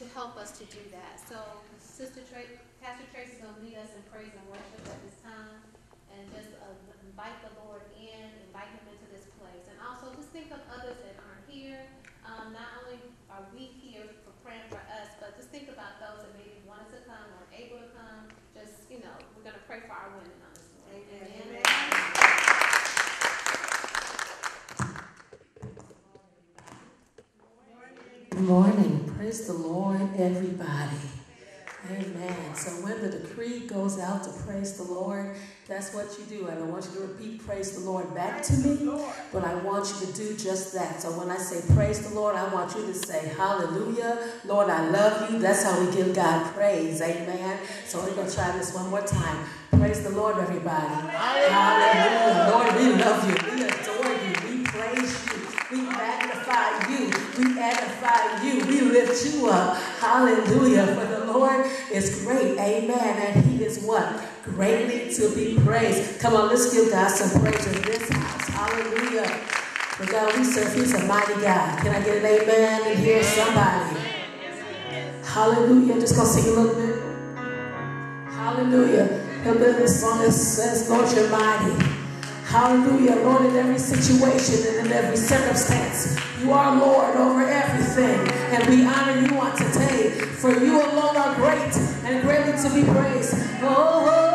to to help us to do that. So Sister Tracey, Pastor Tracey's gonna lead us in praise and worship at this time, and just uh, invite the Lord in, invite Him into this place, and also just think of others that aren't here. Um, not only are we here for praying for us, but just think about those that maybe wanted to come or able to come. Just you know, we're gonna pray for our women on this morning. Amen. Good morning. Praise the Lord, everybody. Amen. So when the decree goes out to praise the Lord, that's what you do. I don't want you to repeat praise the Lord back to me, but I want you to do just that. So when I say praise the Lord, I want you to say hallelujah. Lord, I love you. That's how we give God praise. Amen. So we're going to try this one more time. Praise the Lord, everybody. Hallelujah. Lord, we love you. We edify you. We lift you up. Hallelujah. For the Lord is great. Amen. And he is what? Greatly to be praised. Come on, let's give God some praise in this house. Hallelujah. For God we serve, he's a mighty God. Can I get an amen in here? Somebody. Hallelujah. Just gonna sing a little bit. Hallelujah. The little song that says, Lord, you're mighty. Hallelujah. Lord, in every situation and in every circumstance, you are Lord over everything. And we honor you on today, for you alone are great and greatly to be praised. Oh, oh,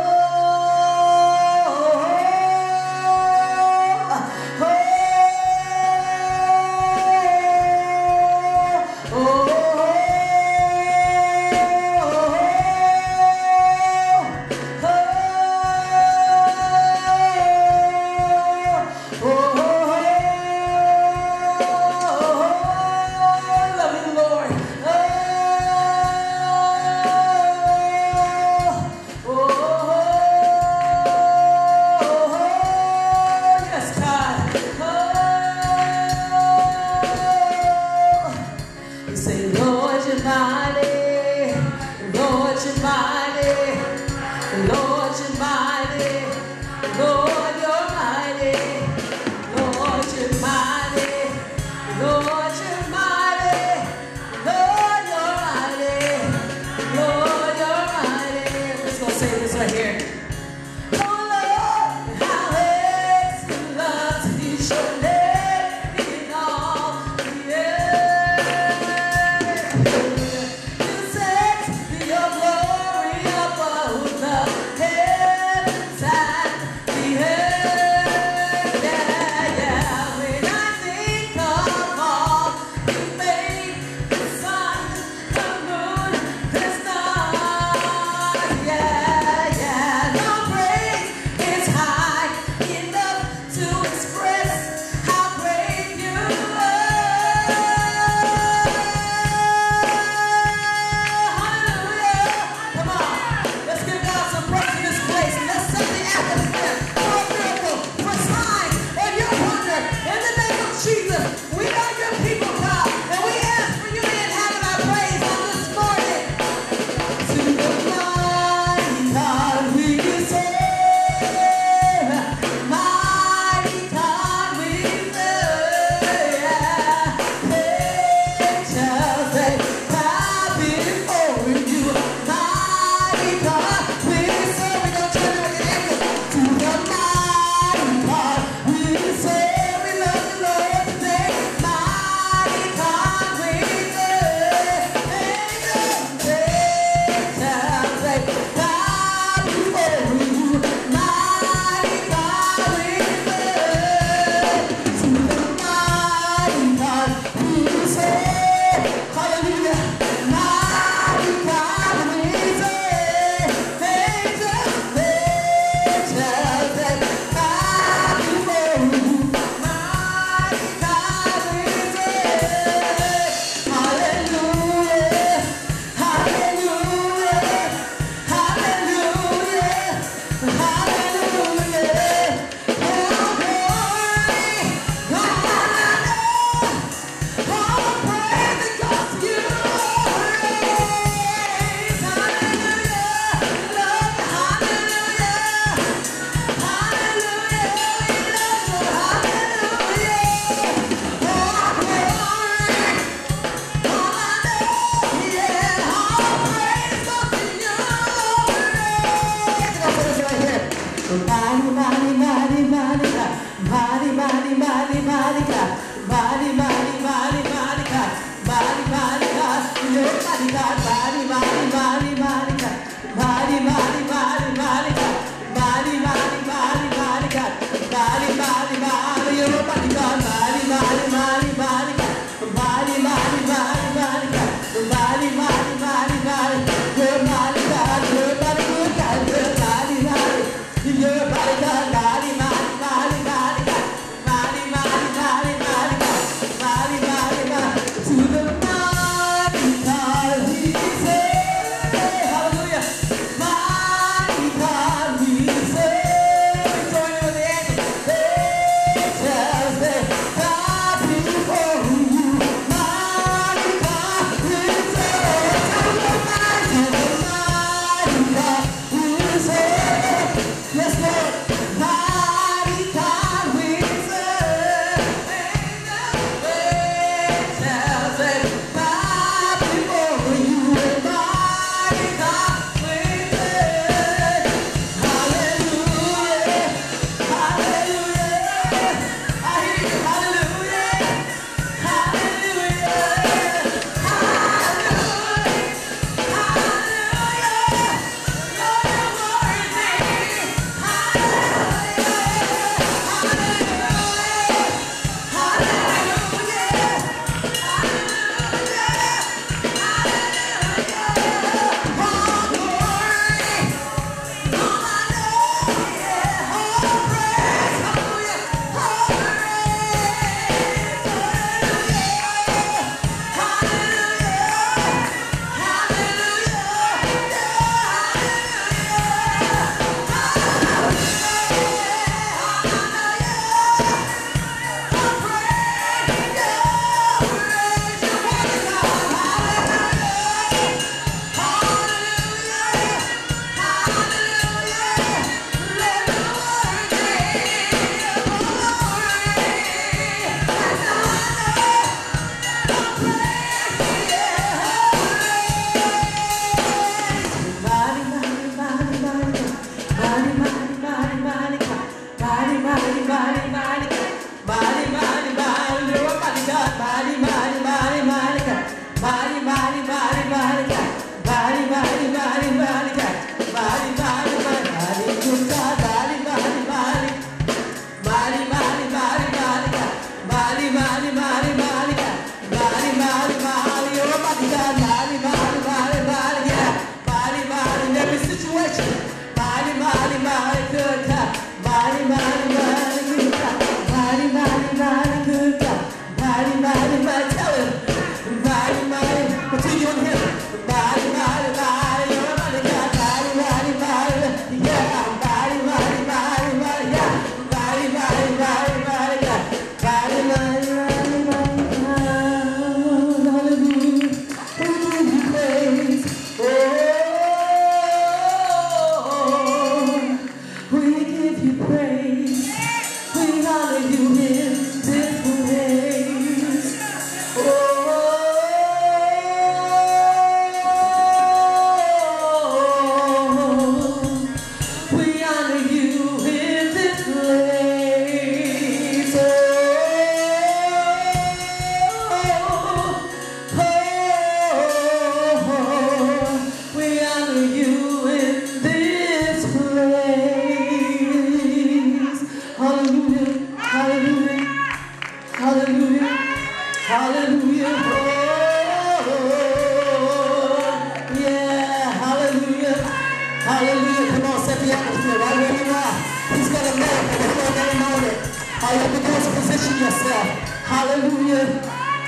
Hallelujah. Come on, set the atmosphere right where you are. He's going to make it before they know it. all you Begin to do is position yourself. Hallelujah.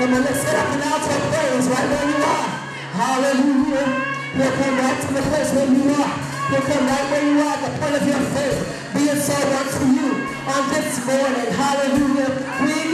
Come on, let's set up an altar of praise right where you are. Hallelujah. He'll come right to the place where you are. He'll come right where you are, the point of your faith. Be it so unto you on this morning. Hallelujah. We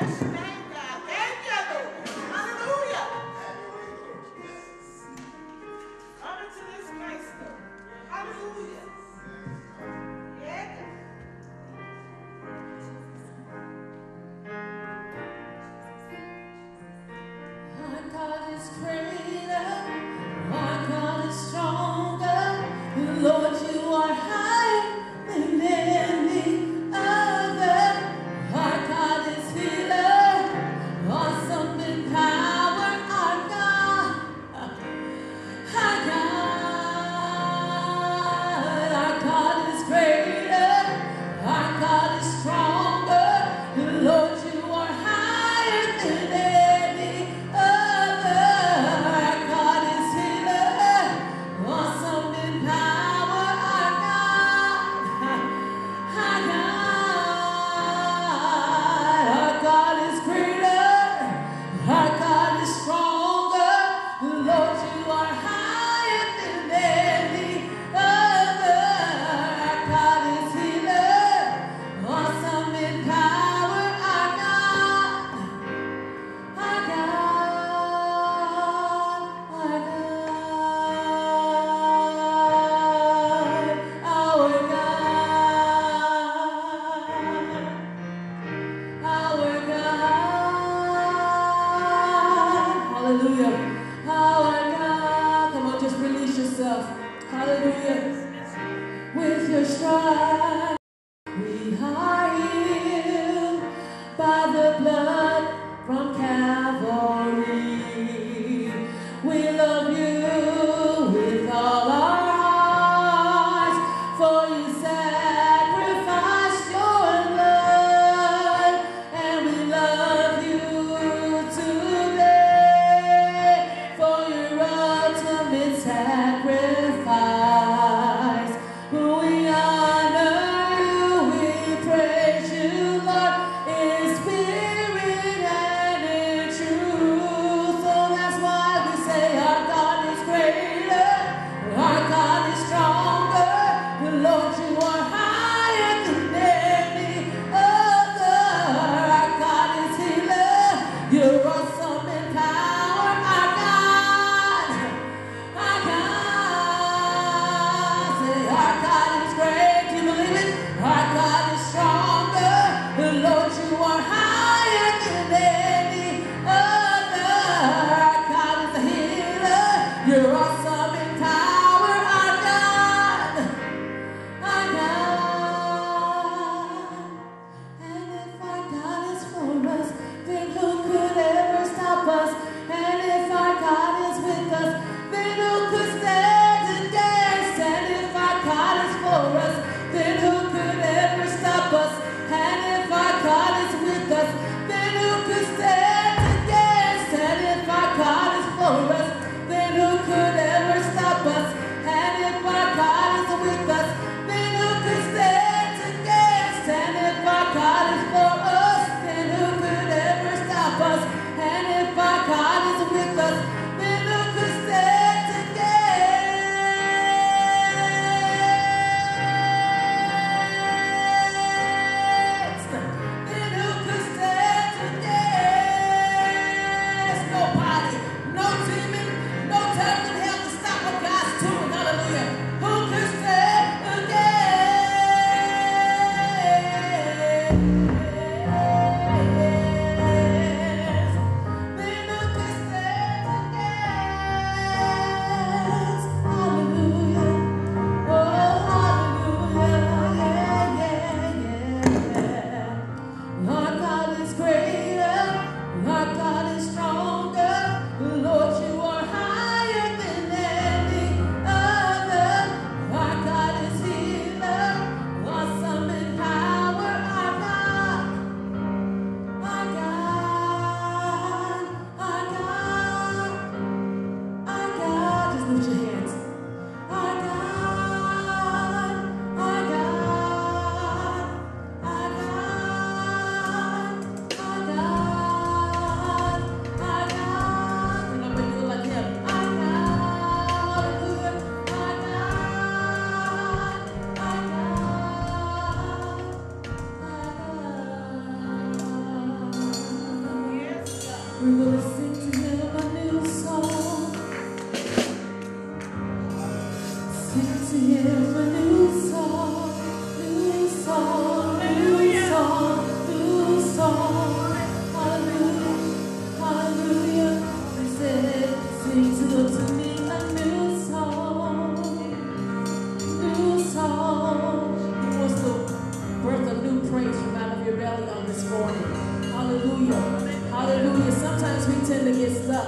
Yes,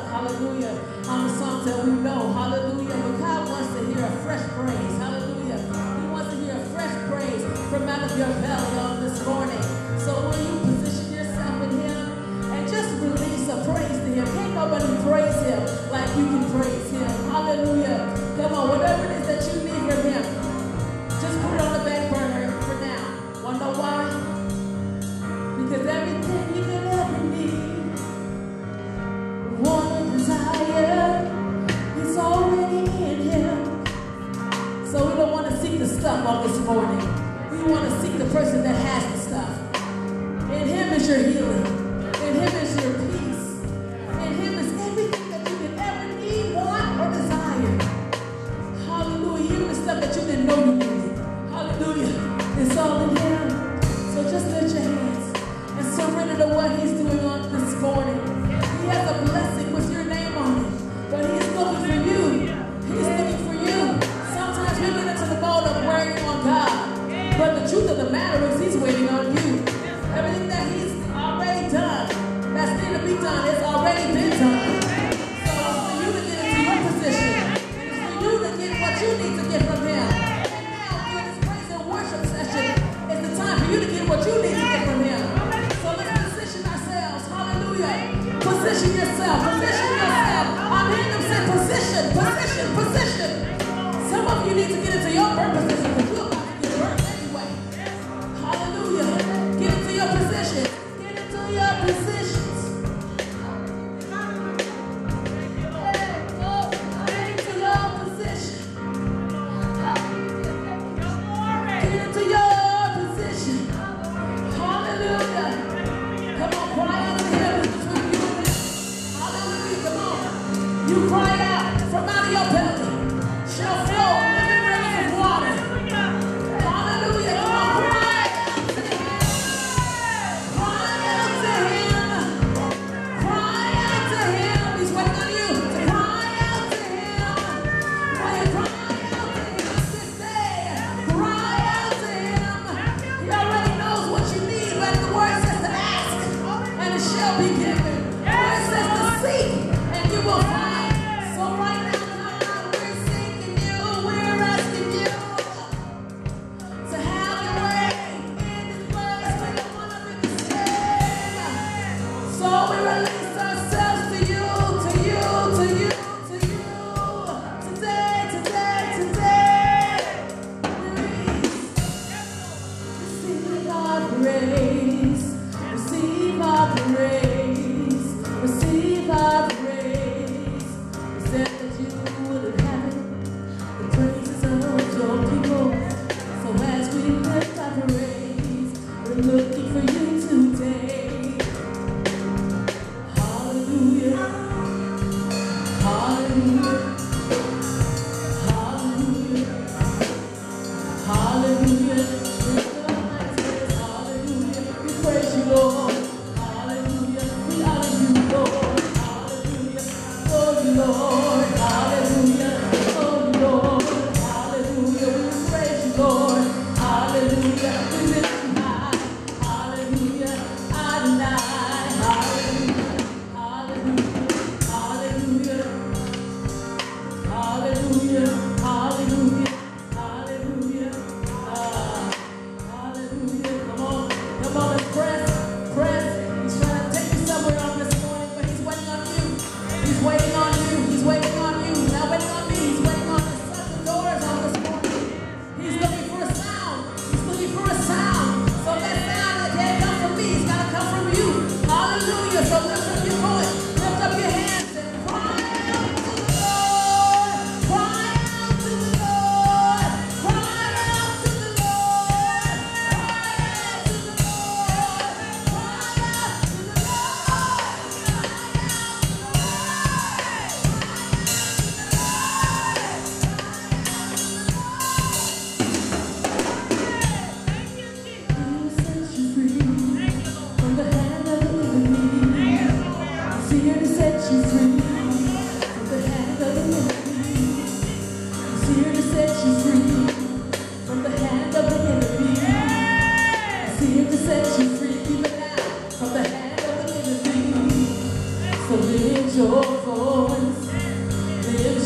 God.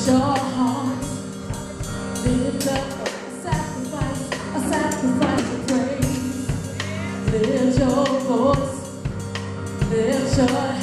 your heart. Lift up a sacrifice, a sacrifice of praise. Lift your voice, lift your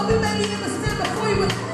Don't be the him stand before you. with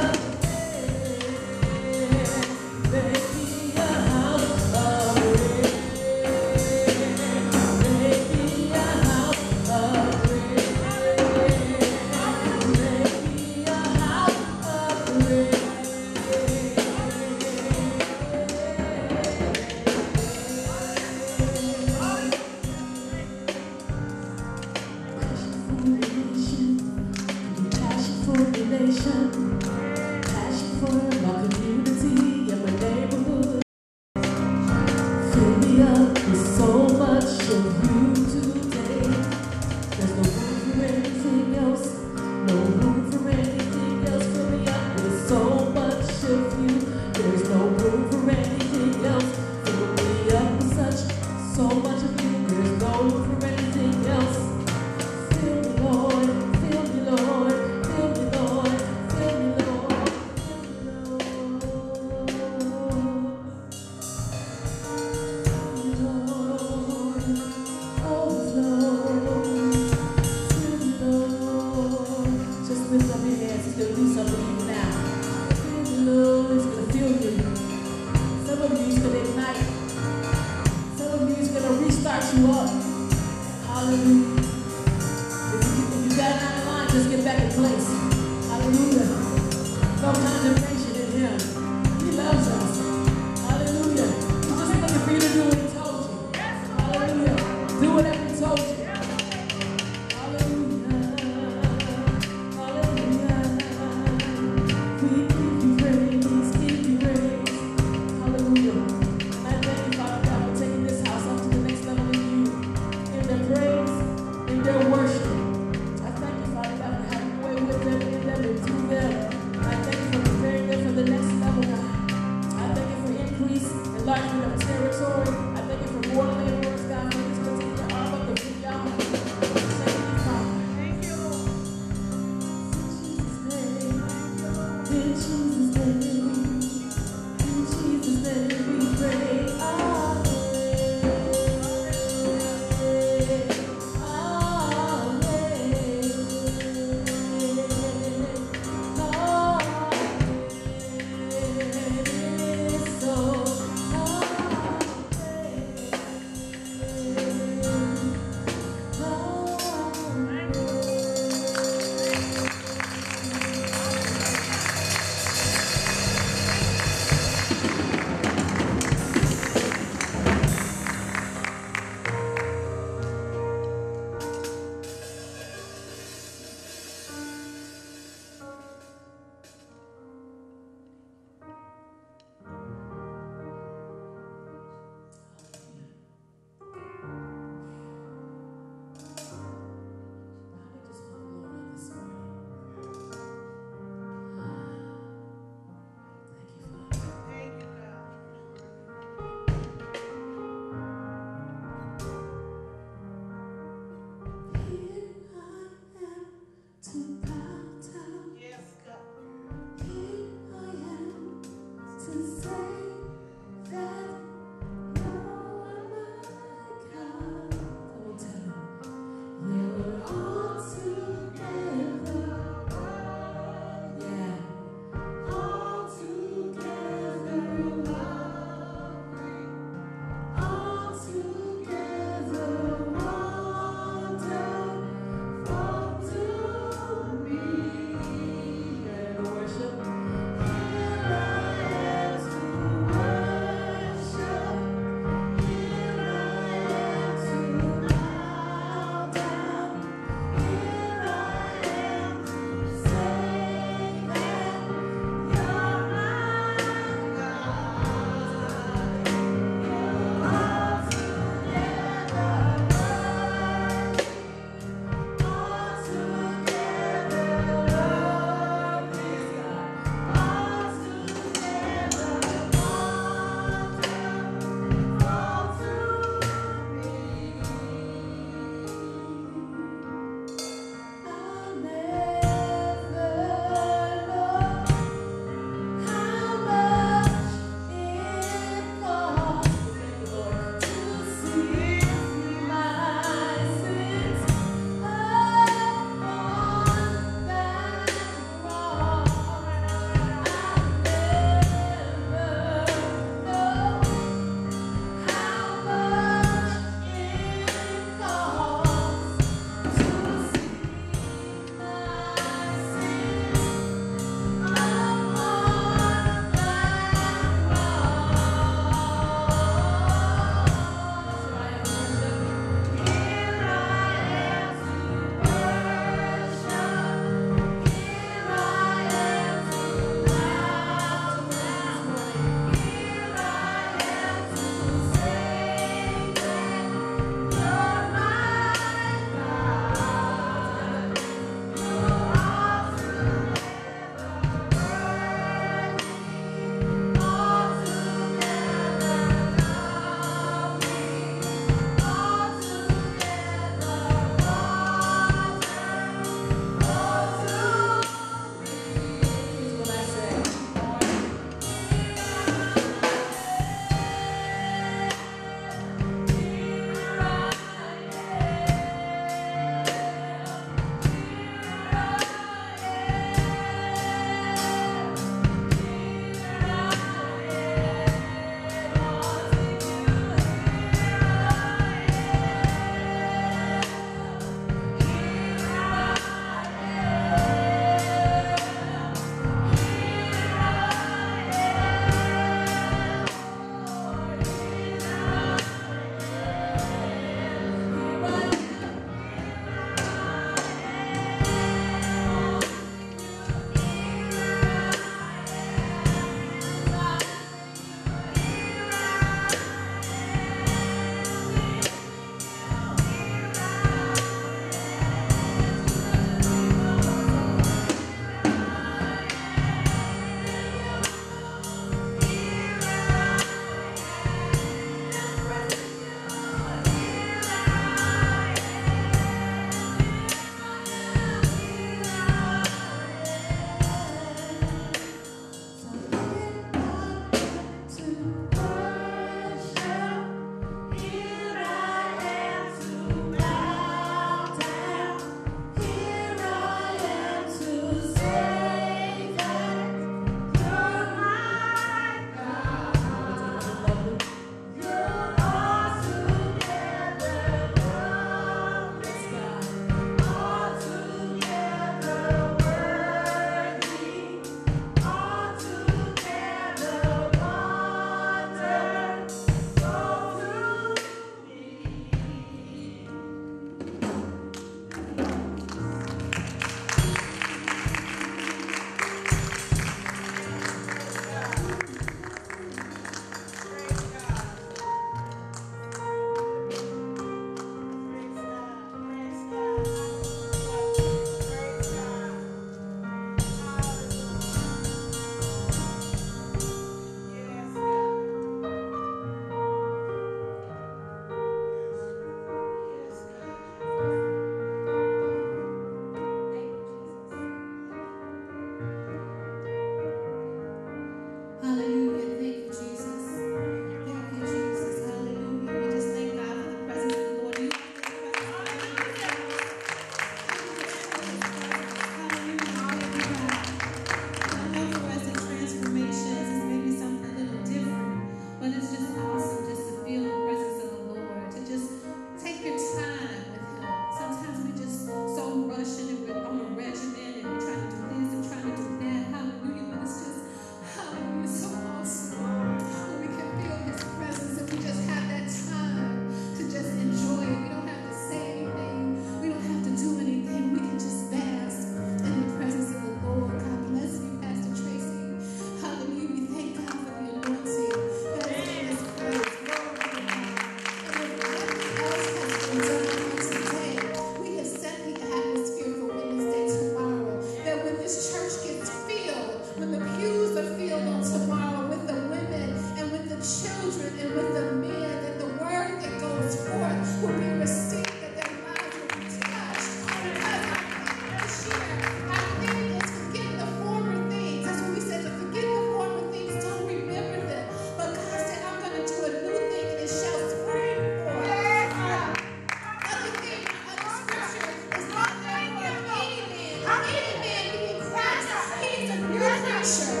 passion.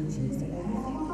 Boldness and